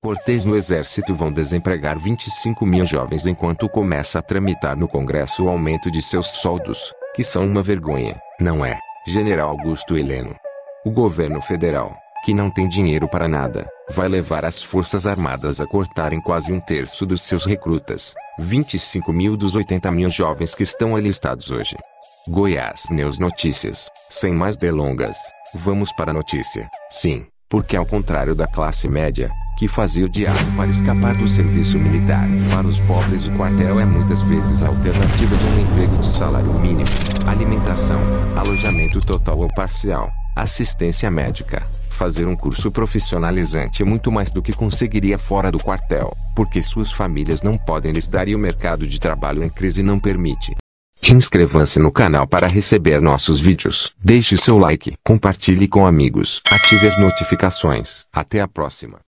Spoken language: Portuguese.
Cortês no exército vão desempregar 25 mil jovens enquanto começa a tramitar no Congresso o aumento de seus soldos, que são uma vergonha, não é, General Augusto Heleno? O governo federal, que não tem dinheiro para nada, vai levar as Forças Armadas a cortarem quase um terço dos seus recrutas, 25 mil dos 80 mil jovens que estão alistados hoje. Goiás News Notícias, sem mais delongas, vamos para a notícia. Sim, porque ao contrário da classe média, que fazia o diabo para escapar do serviço militar. Para os pobres o quartel é muitas vezes a alternativa de um emprego de salário mínimo, alimentação, alojamento total ou parcial, assistência médica. Fazer um curso profissionalizante é muito mais do que conseguiria fora do quartel, porque suas famílias não podem estar e o mercado de trabalho em crise não permite. Inscreva-se no canal para receber nossos vídeos. Deixe seu like, compartilhe com amigos, ative as notificações. Até a próxima.